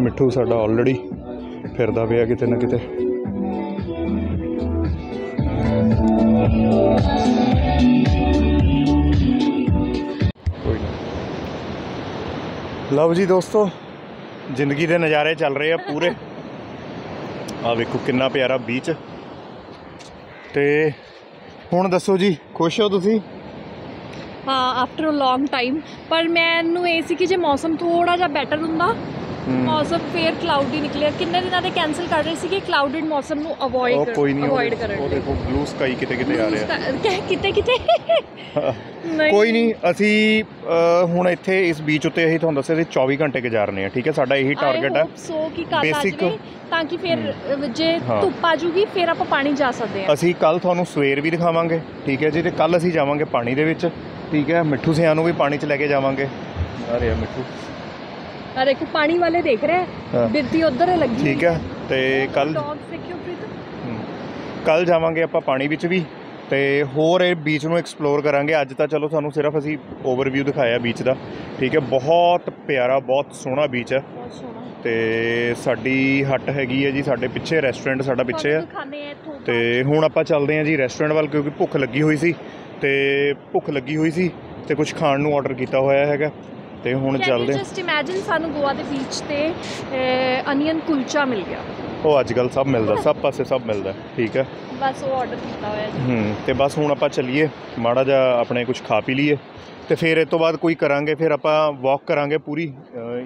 ਮਿੱਠੂ ਸਾਡਾ ਆਲਰੇਡੀ ਫਿਰਦਾ ਪਿਆ ਕਿਤੇ ਨਾ ਕਿਤੇ। ਲਓ ਜੀ ਦੋਸਤੋ, ਜ਼ਿੰਦਗੀ ਦੇ ਨਜ਼ਾਰੇ ਚੱਲ ਰਹੇ ਆ ਪੂਰੇ। ਆ ਵੇਖੋ ਕਿੰਨਾ ਪਿਆਰਾ ਬੀਚ ਤੇ ਹੁਣ ਦੱਸੋ ਜੀ, ਖੁਸ਼ ਹੋ ਤੁਸੀਂ? ਹਾਂ ਆਫਟਰ ਅ ਲੌਂਗ ਟਾਈਮ ਪਰ ਮੈਨੂੰ ਇਹ ਸੀ ਕਿ ਜੇ ਮੌਸਮ ਥੋੜਾ ਜਿਹਾ ਬੈਟਰ ਹੁੰਦਾ ਮੌਸਮ ਫੇਰ ਕਲਾਉਡੀ ਨਿਕਲਿਆ। ਕਿੰਨੇ ਦਿਨਾਂ ਦੇ ਕੈਨਸਲ ਕਰ ਰਹੇ ਸੀਗੇ? ਕਲਾਉਡਡ ਮੌਸਮ ਨੂੰ ਉਹ ਅਵੋਇਡ ਕੋਈ ਨਹੀਂ ਅਵੋਇਡ ਕਰਨ ਉਹ ਲਈ। ਦੇਖੋ ਬਲੂ ਸਕਾਈ ਕਿਤੇ ਕਿਤੇ ਆ ਰਿਹਾ। ਕਿਤੇ ਕਿਤੇ? ਨਹੀਂ ਕੋਈ ਨਹੀਂ ਅਸੀਂ ਅ, ਹੁਣ ਇੱਥੇ ਇਸ ਬੀਚ ਉੱਤੇ ਅਸੀਂ ਤੁਹਾਨੂੰ ਦੱਸਿਆ ਸੀ 24 ਘੰਟੇ ਗੁਜ਼ਾਰਨੇ ਆ ਠੀਕ ਹੈ? ਸਾਡਾ ਇਹੀ ਟਾਰਗੇਟ ਹੈ। ਸੋ ਕਿ ਕੱਲ ਆ Basic- ਜਾਵੇ ਤਾਂ ਕਿ ਫਿਰ ਅ, ਜੇ ਹਾਂ। ਧੁੱਪ ਆ ਜੂਗੀ ਫਿਰ ਆਪਾਂ ਪਾਣੀ ਜਾ ਸਕਦੇ ਹਾਂ। ਅਸੀਂ ਕੱਲ ਤੁਹਾਨੂੰ ਸਵੇਰ ਵੀ ਦਿਖਾਵਾਂਗੇ ਠੀਕ ਹੈ ਜੀ? ਤੇ ਕੱਲ ਅਸੀਂ ਜਾਵਾਂਗੇ ਪਾਣੀ ਦੇ ਵਿੱਚ ਠੀਕ ਹੈ? ਮਿੱਠੂ ਸਿਆਂ ਨੂੰ ਵੀ ਪਾਣੀ 'ਚ ਲੈ ਕੇ ਜਾਵਾਂਗੇ। ਆ ਰਿਹਾ ਮਿੱਠੂ। ਆ ਦੇਖੋ ਪਾਣੀ ਵਾਲੇ ਦੇਖ ਰਹੇ ਹਾਂ। ਬਿਰਤੀ ਉਧਰ ਲੱਗੀ ਠੀਕ ਹੈ ਤੇ ਕੱਲ ਡੌਗਸ ਦੇਖਿਓ ਪ੍ਰੀਤ ਕੱਲ ਜਾਵਾਂਗੇ ਆਪਾਂ ਪਾਣੀ ਵਿੱਚ ਵੀ ਤੇ ਹੋਰ ਇਹ ਬੀਚ ਨੂੰ ਐਕਸਪਲੋਰ ਕਰਾਂਗੇ। ਅੱਜ ਤਾਂ ਚਲੋ ਤੁਹਾਨੂੰ ਸਿਰਫ ਅਸੀਂ ਓਵਰਵਿਊ ਦਿਖਾਇਆ ਬੀਚ ਦਾ। ਠੀਕ ਹੈ ਬਹੁਤ ਪਿਆਰਾ ਬਹੁਤ ਸੋਹਣਾ ਬੀਚ ਹੈ। ਬਹੁਤ ਸੋਹਣਾ। ਤੇ ਸਾਡੀ ਹੱਟ ਹੈਗੀ ਹੈ ਜੀ ਸਾਡੇ ਪਿੱਛੇ ਰੈਸਟੋਰੈਂਟ ਸਾਡਾ ਪਿੱਛੇ ਹੈ। ਖਾਣੇ ਆ ਇੱਥੋਂ ਤੇ ਹੁਣ ਆਪਾਂ ਚੱਲਦੇ ਹਾਂ ਜੀ ਰੈਸਟੋਰੈਂਟ ਵੱਲ ਕਿਉਂਕਿ ਭੁੱਖ ਲੱਗੀ ਹੋਈ ਸੀ। ਤੇ ਭੁੱਖ ਲੱਗੀ ਹੋਈ ਸੀ ਤੇ ਕੁਝ ਖਾਣ ਨੂੰ ਆਰਡਰ ਕੀਤਾ ਹੋਇਆ ਹੈਗਾ। ਤੇ ਹੁਣ ਚੱਲਦੇ ਹਾਂ। ਜਸਟ ਇਮੇਜਿਨ ਸਾਨੂੰ ਗੋਆ ਦੇ ਬੀਚ ਤੇ ਅਨੀਅਨ ਕੁਲਚਾ ਮਿਲ ਗਿਆ? ਉਹ ਅੱਜ ਕੱਲ ਸਭ ਮਿਲਦਾ ਸਭ ਪਾਸੇ ਸਭ ਮਿਲਦਾ ਠੀਕ ਹੈ। ਬਸ ਉਹ ਆਰਡਰ ਕੀਤਾ ਹੋਇਆ ਜੀ। ਹੂੰ ਤੇ ਬਸ ਹੁਣ ਆਪਾਂ ਚੱਲੀਏ ਮਾੜਾ ਜਿਹਾ ਆਪਣੇ ਕੁਝ ਖਾ ਪੀ ਲਈਏ। ਤੇ ਫਿਰ ਇਸ ਤੋਂ ਬਾਅਦ ਕੋਈ ਕਰਾਂਗੇ ਫਿਰ ਆਪਾਂ ਵਾਕ ਕਰਾਂਗੇ ਪੂਰੀ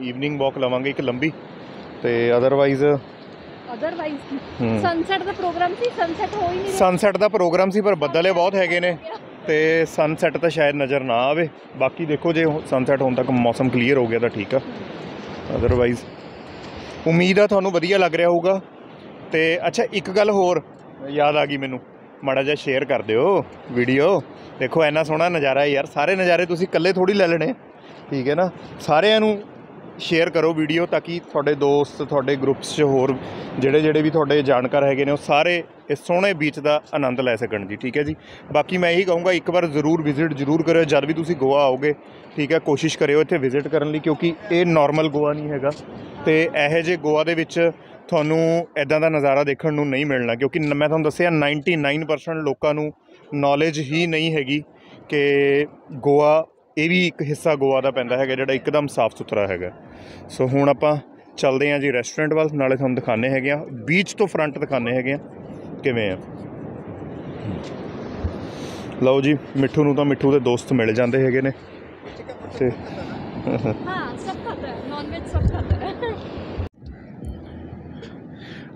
ਈਵਨਿੰਗ ਵਾਕ ਲਵਾਂਗੇ ਇੱਕ ਲੰਬੀ। ਤੇ ਅਦਰਵਾਈਜ਼ ਅਦਰਵਾਈਜ਼ ਸਨਸੈਟ ਦਾ ਪ੍ਰੋਗਰਾਮ ਸੀ? ਸਨਸੈਟ ਹੋ ਹੀ ਨਹੀਂ। ਸਨਸੈਟ ਦਾ ਪ੍ਰੋਗਰਾਮ ਸੀ ਪਰ ਬੱਦਲੇ ਬਹੁਤ ਹੈਗੇ ਨੇ। ਤੇ ਸਨਸੈਟ ਤਾਂ ਸ਼ਾਇਦ ਨਜ਼ਰ ਨਾ ਆਵੇ। ਬਾਕੀ ਦੇਖੋ ਜੇ ਸਨਸੈਟ ਹੋਣ ਤੱਕ ਮੌਸਮ ਕਲੀਅਰ ਹੋ ਗਿਆ ਤਾਂ ਠੀਕ ਆ। ਅਦਰਵਾਈਜ਼ ਉਮੀਦ ਆ ਤੁਹਾਨੂੰ ਵਧੀਆ ਲੱਗ ਰਿਹਾ ਹੋਊਗਾ। ਤੇ ਅੱਛਾ, ਇੱਕ ਗੱਲ ਹੋਰ ਯਾਦ ਆ ਗਈ ਮੈਨੂੰ। ਮਾੜਾ ਜਿਹਾ ਸ਼ੇਅਰ ਕਰ ਦਿਓ ਵੀਡੀਓ ਦੇਖੋ, ਇੰਨਾ ਸੋਹਣਾ ਨਜ਼ਾਰਾ ਯਾਰ। ਸਾਰੇ ਨਜ਼ਾਰੇ ਤੁਸੀਂ ਇਕੱਲੇ ਥੋੜੀ ਲੈ ਲੈਣੇ। ਠੀਕ ਹੈ ਨਾ? ਸਾਰਿਆਂ ਨੂੰ ਸ਼ੇਅਰ ਕਰੋ ਵੀਡੀਓ ਤਾਂ ਕਿ ਤੁਹਾਡੇ ਦੋਸਤ, ਤੁਹਾਡੇ ਗਰੁੱਪਸ 'ਚ ਹੋਰ ਜਿਹੜੇ ਜਿਹੜੇ ਵੀ ਤੁਹਾਡੇ ਜਾਣਕਾਰ ਹੈਗੇ ਨੇ, ਉਹ ਸਾਰੇ ਇਸ ਸੋਹਣੇ ਬੀਚ ਦਾ ਆਨੰਦ ਲੈ ਸਕਣ ਜੀ, ਠੀਕ ਹੈ ਜੀ? ਬਾਕੀ ਮੈਂ ਇਹੀ ਕਹੂੰਗਾ, ਇੱਕ ਵਾਰ ਜ਼ਰੂਰ ਵਿਜ਼ਿਟ ਜ਼ਰੂਰ ਕਰਿਓ, ਜਦ ਵੀ ਤੁਸੀਂ ਗੋਆ ਆਓਗੇ, ਠੀਕ ਹੈ, ਕੋਸ਼ਿਸ਼ ਕਰਿਓ ਇੱਥੇ ਵਿਜ਼ਿਟ ਕਰਨ ਲਈ, ਕਿਉਂਕਿ ਇਹ ਨਾਰਮਲ ਗੋਆ ਨਹੀਂ ਹੈਗਾ ਤੇ ਇਹੋ ਜਿਹੇ ਗੋਆ ਦੇ ਵਿੱਚ ਤੁਹਾਨੂੰ ਐਦਾਂ ਦਾ ਨਜ਼ਾਰਾ ਦੇਖਣ ਨੂੰ ਨਹੀਂ ਮਿਲਣਾ, ਕਿਉਂਕਿ ਨ- ਮੈਂ ਤੁਹਾਨੂੰ ਦੱਸਿਆ 99% ਲੋਕਾਂ ਨੂੰ ਨੌਲੇਜ ਹੀ ਨਹੀਂ ਹੈਗੀ ਕਿ ਗੋਆ ਇਹ ਵੀ ਇੱਕ ਹਿੱਸਾ ਗੋਆ ਦਾ ਪੈਂਦਾ ਹੈਗਾ ਜਿਹੜਾ ਇੱਕਦਮ ਸਾਫ਼ ਸੁਥਰਾ ਹੈਗਾ। ਸੋ ਹੁਣ ਆਪਾਂ ਚੱਲਦੇ ਹਾਂ ਜੀ ਰੈਸਟੋਰੈਂਟ ਵੱਲ ਨਾਲੇ ਤੁਹਾਨੂੰ ਦਿਖਾਣੇ ਹੈਗੇ ਆ ਬੀਚ ਤੋਂ ਫਰੰਟ ਦਿਖਾਣੇ ਹੈਗੇ ਆ ਕਿਵੇਂ ਆ? ਲਓ ਜੀ ਮਿੱਠੂ ਨੂੰ ਤਾਂ ਮਿੱਠੂ ਦੇ ਦੋਸਤ ਮਿਲ ਜਾਂਦੇ ਹੈਗੇ ਨੇ। ਤੇ ਹਾਂ ਸਭ ਖਾਤਾ ਹੈ ਵੈਜ ਸਭ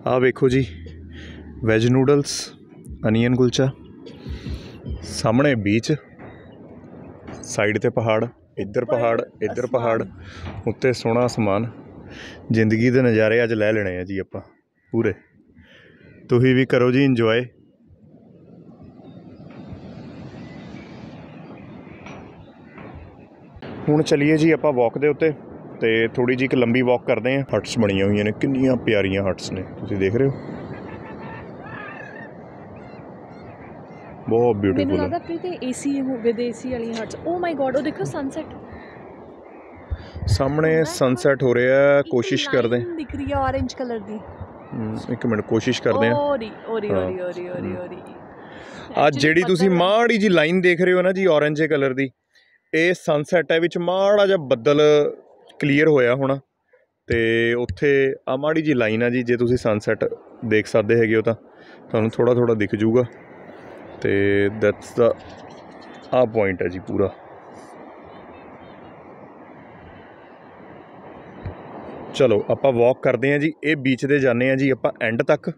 ਆ ਵੇਖੋ ਜੀ ਵੈਜ ਨੂਡਲਸ ਅਨੀਅਨ ਗੁਲਚਾ। ਸਾਹਮਣੇ ਬੀਚ ਸਾਈਡ ਤੇ ਪਹਾੜ ਇੱਧਰ ਪਹਾੜ ਇੱਧਰ ਪਹਾੜ ਉੱਤੇ ਸੋਹਣਾ ਅਸਮਾਨ। ਜ਼ਿੰਦਗੀ ਦੇ ਨਜ਼ਾਰੇ ਅੱਜ ਲੈ ਲੈਣੇ ਆ ਜੀ ਆਪਾਂ ਪੂਰੇ। ਤੁਸੀਂ ਵੀ ਕਰੋ ਜੀ ਇੰਜੋਏ ਹੁਣ ਚਲੀਏ ਜੀ ਆਪਾਂ ਵਾਕ ਦੇ ਉੱਤੇ ਤੇ ਥੋੜੀ ਜਿਹੀ ਇੱਕ ਲੰਬੀ ਵਾਕ ਕਰਦੇ ਆਂ ਹਟਸ ਬਣੀਆਂ ਹੋਈਆਂ ਨੇ ਕਿੰਨੀਆਂ ਪਿਆਰੀਆਂ ਹਟਸ ਨੇ। ਤੁਸੀਂ ਦੇਖ ਰਹੇ ਹੋ? ਬਹੁਤ ਮੈਨੂੰ ਬਿਊਟੀਫੁਲ ਲੱਗਦਾ ਪ੍ਰੀਤ ਏਸੀ ਹੋਵੇ ਦੇ ਏਸੀ ਵਾਲੀਆਂ ਹਟਸ ਓ ਮਾਈ ਗॉड ਉਹ ਦੇਖੋ ਸਨਸੈਟ ਸਾਹਮਣੇ ਸਨਸੈਟ ਹੋ ਰਿਹਾ ਹੈ, ਕੋਸ਼ਿਸ਼ ਕਰਦੇ। ਹਾਂ। ਦਿਖ ਰਹੀ ਹੈ orange ਕਲਰ ਦੀ। ਇੱਕ ਮਿੰਟ ਕੋਸ਼ਿਸ਼ ਕਰਦੇ ਆ ਓਰੀ ਓਰੀ। ਓਰੀ ਓਰੀ ਓਰੀ ਓਰੀ। ਆ ਜਿਹੜੀ ਤੁਸੀਂ ਮਾੜੀ ਜੀ ਲਾਈਨ ਦੇਖ ਰਹੇ ਹੋ ਨਾ ਜੀ orange ਕਲਰ ਦੀ ਇਹ ਸਨਸੈਟ ਹੈ ਵਿੱਚ ਮਾੜਾ ਜਿਹਾ ਬੱਦਲ ਕਲੀਅਰ ਹੋਇਆ ਹੋਣਾ। ਤੇ ਉੱਥੇ ਆ ਮਾੜੀ ਜੀ ਲਾਈਨ ਆ ਜੀ ਜੇ ਤੁਸੀਂ ਸਨਸੈਟ ਦੇਖ ਸਕਦੇ ਹੈਗੇ ਹੋ ਤਾਂ ਤੁਹਾਨੂੰ ਥੋੜਾ ਥੋੜਾ ਦਿਖ ਜੂਗਾ। ਤੇ ਦੈਟਸ ਦਾ ਆ ਪੁਆਇੰਟ ਹੈ ਜੀ ਪੂਰਾ। ਚਲੋ, ਆਪਾਂ ਵਾਕ ਕਰਦੇ ਹਾਂ ਜੀ, ਇਹ ਬੀਚ ਦੇ ਜਾਂਦੇ ਹਾਂ ਜੀ, ਆਪਾਂ ਐਂਡ ਤੱਕ।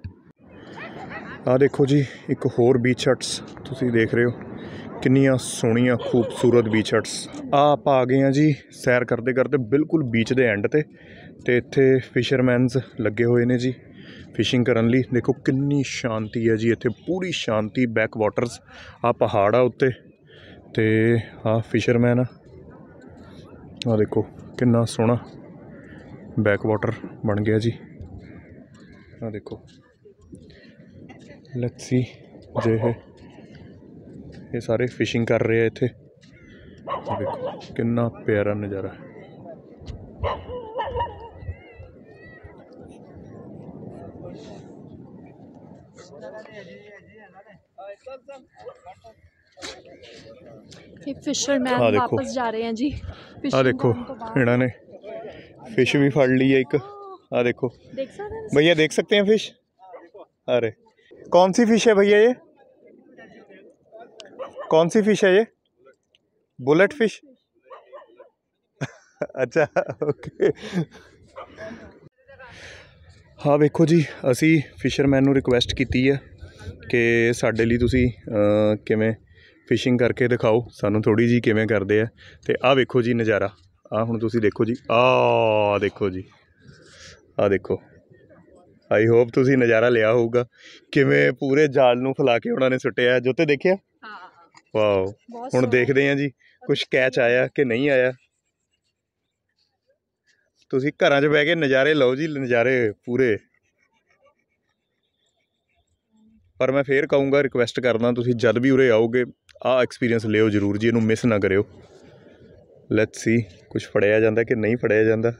ਆ ਦੇਖੋ ਜੀ, ਇੱਕ ਹੋਰ ਬੀਚ ਹਟਸ ਤੁਸੀਂ ਦੇਖ ਰਹੇ ਹੋ। ਕਿੰਨੀਆਂ ਸੋਹਣੀਆਂ, ਖੂਬਸੂਰਤ ਬੀਚ ਹਟਸ ਆ ਆਪਾਂ ਆ ਗਏ ਆ ਜੀ, ਸੈਰ ਕਰਦੇ ਕਰਦੇ ਬਿਲਕੁਲ ਬੀਚ ਦੇ ਐਂਡ ਤੇ। ਤੇ ਇੱਥੇ ਫਿਸ਼ਰਮੈਨਸ ਲੱਗੇ ਹੋਏ ਨੇ ਜੀ। ਫਿਸ਼ਿੰਗ ਕਰਨ ਲਈ। ਦੇਖੋ ਕਿੰਨੀ ਸ਼ਾਂਤੀ ਹੈ ਜੀ ਇੱਥੇ। ਪੂਰੀ ਸ਼ਾਂਤੀ ਬੈਕ ਵਾਟਰਸ ਆ ਪਹਾੜ ਆ ਉੱਤੇ। ਤੇ ਆ ਫਿਸ਼ਰਮੈਨ ਆ। ਆ ਦੇਖੋ ਕਿੰਨਾ ਸੋਹਣਾ ਬੈਕ ਵਾਟਰ ਬਣ ਗਿਆ ਜੀ। ਆ ਦੇਖੋ। ਲੈਟਸ ਸੀ ਜੇ ਇਹ ਇਹ ਸਾਰੇ ਫਿਸ਼ਿੰਗ ਕਰ ਰਹੇ ਆ ਇੱਥੇ। ਦੇਖੋ ਕਿੰਨਾ ਪਿਆਰਾ ਨਜ਼ਾਰਾ। ਹੈ। ਇਹ ਫਿਸ਼ਰਮੈਨ ਆਹ ਦੇਖੋ। ਵਾਪਸ ਜਾ ਰਹੇ हैं जी ਆ Fishing ਦੇਖੋ ਕਰਨ ਤੋਂ ਬਾਅਦ। ਇਹਨਾਂ ਨੇ ਫਿਸ਼ ਵੀ ਫੜ ਲਈ ਹੈ ਇੱਕ ਆ देखो देख सकते हैं भैया देख सकते हैं फिश अरे कौन सी फिश है भैया ये कौन सी फिश है ये बुलेट फिश ਅੱਛਾ ਓਕੇ ਹਾਂ ਵੇਖੋ ਜੀ ਅਸੀਂ ਫਿਸ਼ਰਮੈਨ ਨੂੰ ਰਿਕੁਐਸਟ ਕੀਤੀ ਹੈ ਕਿ ਸਾਡੇ ਲਈ ਤੁਸੀਂ ਅਹ, ਕਿਵੇਂ ਫਿਸ਼ਿੰਗ ਕਰਕੇ ਦਿਖਾਓ ਸਾਨੂੰ ਥੋੜੀ ਜੀ ਕਿਵੇਂ ਕਰਦੇ ਆ। ਤੇ ਆਹ ਵੇਖੋ ਜੀ ਨਜ਼ਾਰਾ। ਆਹ ਹੁਣ ਤੁਸੀਂ ਦੇਖੋ ਜੀ ਆ ਦੇਖੋ ਜੀ ਆਹ ਦੇਖੋ। ਆਈ ਹੋਪ ਤੁਸੀਂ ਨਜ਼ਾਰਾ ਲਿਆ ਹੋਊਗਾ। ਕਿਵੇਂ ਪੂਰੇ ਜਾਲ ਨੂੰ ਫਲਾ ਕੇ ਉਹਨਾਂ ਨੇ ਸੁੱਟਿਆ। ਜੋ ਤੇ ਦੇਖਿਆ? ਹਾਂ ਵਾਓ ਹੁਣ ਦੇਖਦੇ ਆਂ ਜੀ ਕੁਝ ਕੈਚ ਆਇਆ ਕਿ ਨਹੀਂ ਆਇਆ। ਤੁਸੀਂ ਘਰਾਂ 'ਚ ਬਹਿ ਕੇ ਨਜ਼ਾਰੇ ਲਓ ਜੀ ਨਜ਼ਾਰੇ ਪੂਰੇ। ਪਰ ਮੈਂ ਫੇਰ ਕਹੂੰਗਾ ਰਿਕੁਐਸਟ ਕਰਦਾ ਤੁਸੀਂ ਜਦ ਵੀ ਉਰੇ ਆਓਗੇ ਆਹ ਐਕਸਪੀਰੀਅੰਸ ਲਿਓ ਜ਼ਰੂਰ ਜੀ, ਇਹਨੂੰ ਮਿਸ ਨਾ ਕਰਿਓ। ਲੈਟਸ ਸੀ ਕੁਝ ਫੜਿਆ ਜਾਂਦਾ ਕਿ ਨਹੀਂ ਫੜਿਆ ਜਾਂਦਾ?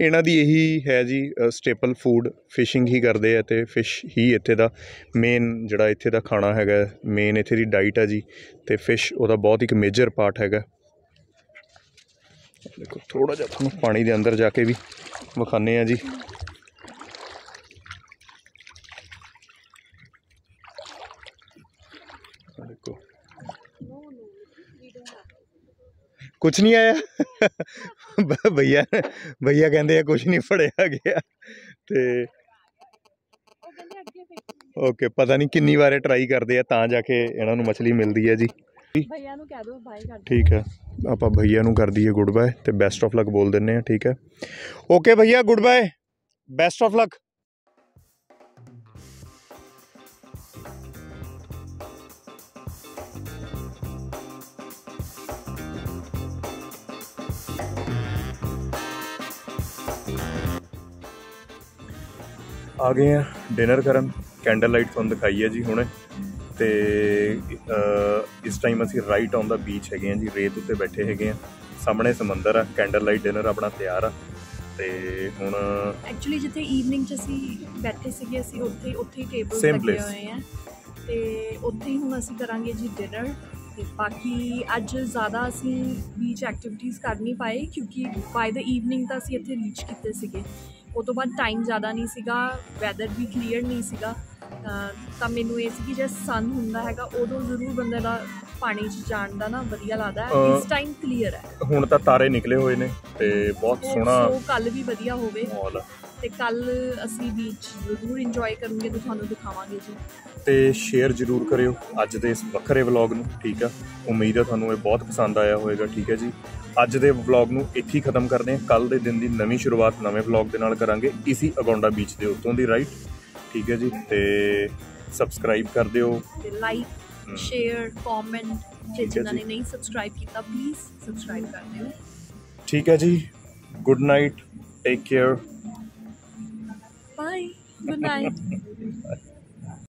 ਇਹਨਾਂ ਦੀ ਇਹੀ ਹੈ ਜੀ ਸਟੇਪਲ ਫੂਡ ਫਿਸ਼ਿੰਗ ਹੀ ਕਰਦੇ ਆ ਤੇ ਫਿਸ਼ ਹੀ ਇੱਥੇ ਦਾ ਮੇਨ ਜਿਹੜਾ ਇੱਥੇ ਦਾ ਖਾਣਾ ਹੈਗਾ ਮੇਨ ਇੱਥੇ ਦੀ ਡਾਈਟ ਆ ਜੀ, ਤੇ ਫਿਸ਼ ਉਹਦਾ ਬਹੁਤ ਇੱਕ ਮੇਜਰ ਪਾਰਟ ਹੈਗਾ। ਦੇਖੋ ਥੋੜਾ ਜਿਹਾ ਤੁਹਾਨੂੰ ਪਾਣੀ ਦੇ ਅੰਦਰ ਜਾ ਕੇ ਵੀ ਵਿਖਾਣੇ ਆ ਜੀ ਆਹ ਦੇਖੋ ਕੁਝ ਨਹੀਂ ਆਇਆ। ਭਈਆ ਭਈਆ ਕਹਿੰਦੇ ਆ ਕੁਝ ਨਹੀਂ ਫੜਿਆ ਗਿਆ ਤੇ ਓਕੇ ਪਤਾ ਨਹੀਂ ਕਿੰਨੀ ਵਾਰੇ ਟਰਾਈ ਕਰਦੇ ਆ ਤਾਂ ਜਾ ਕੇ ਇਹਨਾਂ ਨੂੰ ਮਛਲੀ ਮਿਲਦੀ ਹੈ ਜੀ। ਭਈਆ ਨੂੰ ਕਹਿ ਦੋ ਭਾਈ ਕਰ ਠੀਕ ਹੈ ਆਪਾਂ ਭਈਆ ਨੂੰ ਕਰ ਦਈਏ ਗੁੱਡ ਬਾਏ ਤੇ ਬੈਸਟ ਆਫ ਲੱਕ ਬੋਲ ਦਿੰਨੇ ਆ ਠੀਕ ਹੈ। ਓਕੇ ਭਈਆ good bye best of luck ਆ ਗਏ ਆ ਡਿਨਰ ਕਰਨ। ਕੈਂਡਲ ਲਾਈਟ ਤੁਹਾਨੂੰ ਦਿਖਾਈ ਹੈ ਜੀ ਹੁਣੇ। ਤੇ ਇਸ ਟਾਈਮ ਅਸੀਂ ਰਾਈਟ ਔਨ ਦਾ ਬੀਚ ਹੈਗੇ ਆ ਜੀ ਰੇਤ ਉੱਤੇ ਬੈਠੇ ਹੈਗੇ ਆ। ਸਾਹਮਣੇ ਸਮੁੰਦਰ ਆ ਕੈਂਡਲ ਲਾਈਟ ਡਿਨਰ ਆਪਣਾ ਤਿਆਰ ਆ। ਤੇ ਹੁਣ ਐਕਚੁਅਲੀ ਜਿੱਥੇ ਈਵਨਿੰਗ 'ਚ ਅਸੀਂ ਬੈਠੇ ਸੀਗੇ ਅਸੀਂ ਉੱਥੇ ਉੱਥੇ ਹੀ ਟੇਬਲ ਲੱਗੇ. ਹੋਏ ਆ। ਤੇ ਉੱਥੇ ਹੀ ਹੁਣ ਅਸੀਂ ਕਰਾਂਗੇ ਜੀ ਡਿਨਰ ਤੇ ਬਾਕੀ ਅੱਜ ਜ਼ਿਆਦਾ ਅਸੀਂ ਬੀਚ ਐਕਟੀਵਿਟੀਜ਼ ਕਰ ਨਹੀਂ ਪਾਏ ਕਿਉਂਕਿ ਬਾਈ ਦ ਈਵਨਿੰਗ ਤਾਂ ਅਸੀਂ ਇੱਥੇ ਰੀਚ ਕੀਤੇ ਸੀਗੇ। ਉਹ ਤੋਂ ਬਾਅਦ ਟਾਈਮ ਜ਼ਿਆਦਾ ਨਹੀਂ ਸੀਗਾ ਵੈਦਰ ਵੀ ਕਲੀਅਰ ਨਹੀਂ ਸੀਗਾ। ਤਾਂ ਮੈਨੂੰ ਇਹ ਸੀ ਕਿ ਜੇ ਸਨ ਹੁੰਦਾ ਹੈਗਾ ਉਦੋਂ ਜ਼ਰੂਰ ਬੰਦੇ ਦਾ ਪਾਣੀ 'ਚ ਜਾਣ ਦਾ ਨਾ ਵਧੀਆ ਲੱਗਦਾ ਹੈ। ਇਸ ਟਾਈਮ ਕਲੀਅਰ ਹੈ। ਹੁਣ ਤਾਂ ਤਾਰੇ ਨਿਕਲੇ ਹੋਏ ਨੇ ਤੇ ਬਹੁਤ ਸੋਹਣਾ ਸੋ ਕੱਲ ਵੀ ਵਧੀਆ ਹੋਵੇ। ਮਾਹੌਲ ਤੇ ਕੱਲ ਅਸੀਂ ਬੀਚ ਜ਼ਰੂਰ ਇੰਜੋਏ ਕਰੂੰਗੇ ਤੇ ਤੁਹਾਨੂੰ ਦਿਖਾਵਾਂਗੇ ਜੀ। ਤੇ ਸ਼ੇਅਰ ਜ਼ਰੂਰ ਕਰਿਓ ਅੱਜ ਦੇ ਇਸ ਵੱਖਰੇ ਵਲੌਗ ਨੂੰ ਠੀਕ ਆ? ਉਮੀਦ ਹੈ ਤੁਹਾਨੂੰ ਇਹ ਬਹੁਤ ਪਸੰਦ ਆਇਆ ਹੋਵੇਗਾ ਠੀਕ ਹੈ ਜੀ? ਅੱਜ ਦੇ ਵਲੌਗ ਨੂੰ ਇੱਥੇ ਹੀ ਖਤਮ ਕਰਦੇ ਹਾਂ। ਕੱਲ ਦੇ ਦਿਨ ਦੀ ਨਵੀਂ ਸ਼ੁਰੂਆਤ ਨਵੇਂ ਵਲੌਗ ਦੇ ਨਾਲ ਕਰਾਂਗੇ ਇਸੀ ਅਗੌਂਡਾ ਬੀਚ ਦੇ ਉੱਤੋਂ ਦੀ ਰਾਈਟ ਠੀਕ ਹੈ ਜੀ? ਤੇ ਸਬਸਕ੍ਰਾਈਬ ਕਰ ਦਿਓ। ਤੇ ਲਾਈਕ। ਸ਼ੇਅਰ ਕਮੈਂਟ ਹੈ ਜਿਨ੍ਹਾਂ ਜੀ। ਨੇ ਨਹੀਂ ਸਬਸਕ੍ਰਾਈਬ ਕੀਤਾ ਪਲੀਜ਼ ਸਬਸਕ੍ਰਾਈਬ ਕਰ ਦਿਓ। ਠੀਕ ਹੈ ਜੀ? Good night take care bye good night